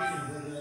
Hallelujah